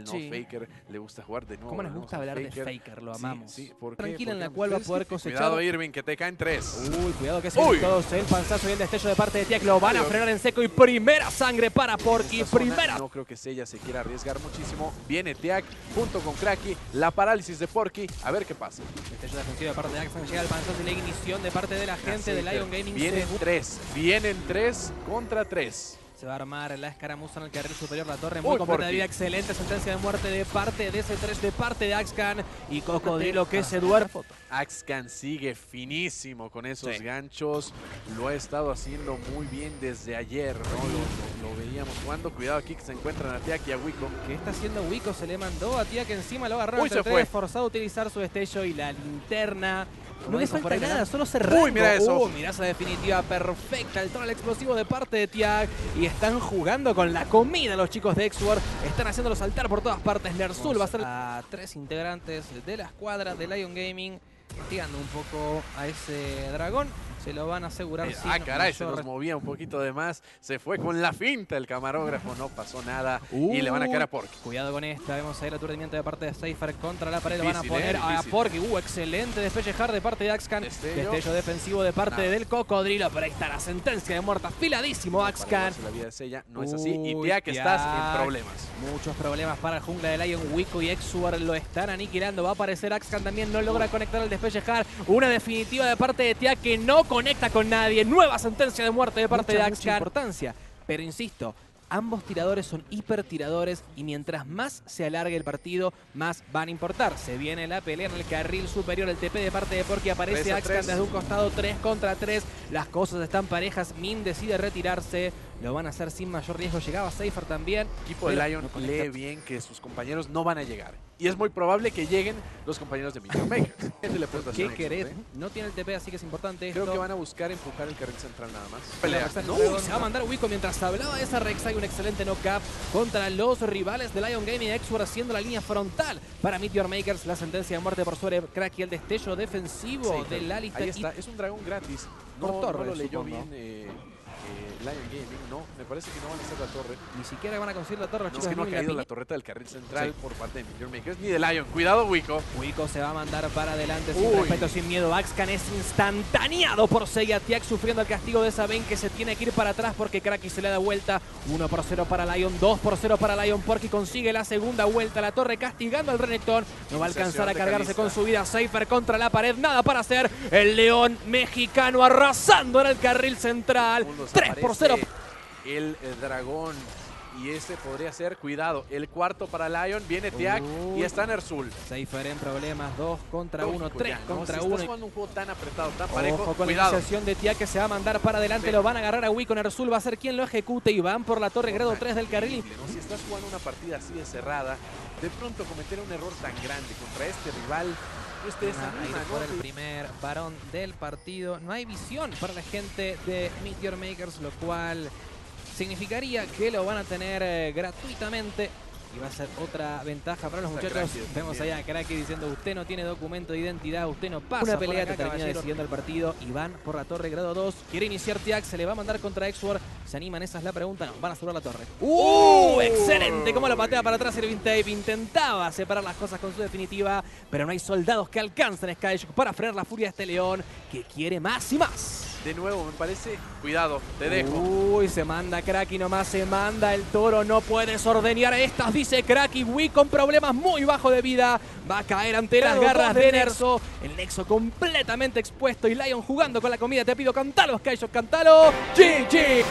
¿no? Sí. Faker le gusta jugar de nuevo. ¿Cómo nos gusta hablar de Faker? Lo amamos. Sí, ¿por qué? Tranquila en la cual va a es poder cosechar. Cuidado, Irving, que te caen tres. Uy, cuidado que se todos el panzazo y el destello de parte de Tiak. Lo van a frenar en seco y primera sangre para Porky. Primera. No creo que Sella se quiera arriesgar muchísimo. Viene Tiak junto con Cracky. La parálisis de Porky. A ver qué pasa. Destello defensivo de parte de Axan. Llega el panzazo y la ignición de parte de la gente de Lion Gaming. Vienen tres. Vienen tres contra tres. Se va a armar la escaramuza en el carril superior. La torre Uy, muy completa Porky. de vida. Excelente sentencia de muerte de parte de C3, de parte de Axcan. Y Cocodrilo que se duerme. Axcan sigue finísimo con esos Sí. ganchos. Lo ha estado haciendo muy bien desde ayer, ¿no? Lo, lo- lo veíamos jugando. Cuidado aquí que se encuentran a Tiak y a Wiko. ¿Qué está haciendo Wico? Se le mandó a que encima lo agarraron. Uy, se fue. Forzado a utilizar su destello y la linterna. No le falta nada, Galán. solo se Uy, mira eso. Uh, mirá esa definitiva perfecta. El troll explosivo de parte de Tiag. Y están jugando con la comida los chicos de Exward. Están haciéndolo saltar por todas partes. Nersul va a ser a tres integrantes de la escuadra de Lion Gaming. Castigando un poco a ese dragón. Se lo van a asegurar sin ah, caray, se nos movía un poquito de más. Se fue con la finta el camarógrafo. No pasó nada. y le van a caer a Porky. Cuidado con esta, vemos ahí el aturdimiento de parte de Cypher contra la pared, lo van a poner eh, a. Porky, uh, excelente despellejar de parte de Axcan, Destello. destello defensivo de parte del cocodrilo, pero ahí está la sentencia de muerte, afiladísimo Para Axcan. la vida de Sella no es así. Y Uy, Tiak estás Tiak. en problemas. Muchos problemas para el jungla de Lion, Wico y Exuar lo están aniquilando, va a aparecer Axcan también, no logra conectar el despellejar, una definitiva de parte de Tia que no conecta con nadie, nueva sentencia de muerte de parte Mucha, de Axcan. importancia. Pero insisto, ambos tiradores son hiper tiradores y mientras más se alargue el partido, más van a importar. Se viene la pelea en el carril superior, el TP de parte de Porky, aparece Axcan desde un costado 3 contra 3. Las cosas están parejas, Min decide retirarse, lo van a hacer sin mayor riesgo. Llegaba Cypher también. El equipo de Lion no lee bien que sus compañeros no van a llegar. Y es muy probable que lleguen los compañeros de Minion Makers. ¿Qué querés? No tiene el TP, así que es importante Creo que van a buscar empujar el carril central nada más. Pelea. No, se va a mandar Wico mientras hablaba de esa Rex. Hay un excelente knock-up contra los rivales de Lion Gaming Exward haciendo la línea frontal para Meteor Makers. La sentencia de muerte por sobre Crack y el destello defensivo Sí, del Alistair. Ahí está, es un dragón gratis. No, lo leyó bien eh, eh, Lion Gaming, no. Me parece que no van a hacer la torre. Ni siquiera van a conseguir la torre No, es chicos que no ha caído la torreta del carril central Sí. por parte de Minion Makers ni de Lion. Cuidado, Wico. Wico se va a mandar para adelante sin Uy. respeto, sin miedo. Axcan es instantaneado por Seiya Tiak sufriendo el castigo de Saben que se tiene que ir para atrás porque Kraki se le da vuelta. 1 por 0 para Lion, 2 por 0 para Lion Porky consigue la segunda vuelta. La torre castigando al Renekton. No va a alcanzar a cargarse con su vida. Cypher contra la pared, nada para hacer. El León mexicano arrasando en el carril central. 3 por 0. aparece El, eh, dragón. Y ese podría ser, cuidado, el cuarto para Lion. Viene Tiak Uy. y está Nersul. Cypher en problemas, 2 contra 1, Lógico 3 ya, ¿no? contra si 1. estás jugando un juego tan apretado, tan parejo, Ojo con cuidado. la iniciación de Tia que se va a mandar para adelante. Sí. Lo van a agarrar a Wico. Nersul va a ser quien lo ejecute y van por la torre grado 3 del carril. ¿no? Si estás jugando una partida así de cerrada, de pronto cometer un error tan grande contra este rival, te Van a ir desanima, por el primer varón del partido. No hay visión para la gente de Meteor Makers, lo cual significaría que lo van a tener eh, gratuitamente. Y va a ser otra ventaja para los Está muchachos. Kraki Vemos allá a Kraki diciendo usted no tiene documento de identidad, usted no pasa. Una pelea que termina caballero. decidiendo el partido y van por la torre grado 2. Quiere iniciar Tiax, se le va a mandar contra Exward. ¿Se animan? Esa es la pregunta. No, van a subir la torre. ¡Uh! Excelente. Cómo lo patea para atrás Irving Tape. Intentaba separar las cosas con su definitiva, pero no hay soldados que alcancen Skyshock para frenar la furia de este león que quiere más y más. De nuevo, me parece, cuidado, te dejo. Uy, se manda Kraki nomás, se manda el toro, no puedes ordeñar a estas, dice Kraki. Wii con problemas muy bajo de vida, va a caer ante las garras de de Nerso. El Nexo completamente expuesto y Lion jugando con la comida. Te pido cantalo, Skyshock, cantalo. GG.